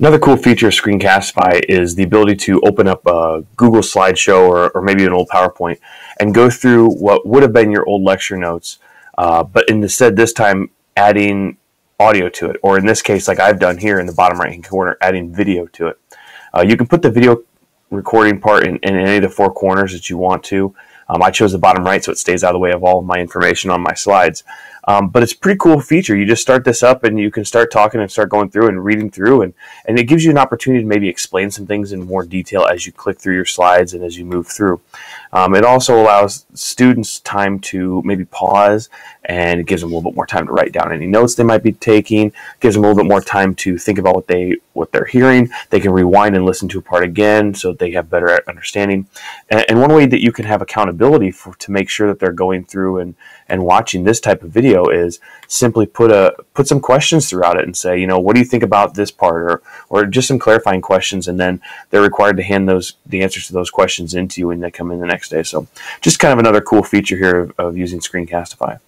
Another cool feature of Screencastify is the ability to open up a Google slideshow or, or maybe an old PowerPoint and go through what would have been your old lecture notes, uh, but instead this time adding audio to it, or in this case, like I've done here in the bottom right hand corner, adding video to it. Uh, you can put the video recording part in, in, any of the four corners that you want to. Um, I chose the bottom right so it stays out of the way of all of my information on my slides. Um, but it's a pretty cool feature. You just start this up and you can start talking and start going through and reading through, and, and it gives you an opportunity to maybe explain some things in more detail as you click through your slides and as you move through. Um, it also allows students time to maybe pause and it gives them a little bit more time to write down any notes they might be taking, gives them a little bit more time to think about what they what they're hearing. They can rewind and listen to a part again so they have better understanding. And, and one way that you can have accountability for to make sure that they're going through and, and watching this type of video is simply put a put some questions throughout it and say, you know, what do you think about this part or or just some clarifying questions and then they're required to hand those the answers to those questions into you when they come in the next day. So just kind of another cool feature here of, of using Screencastify.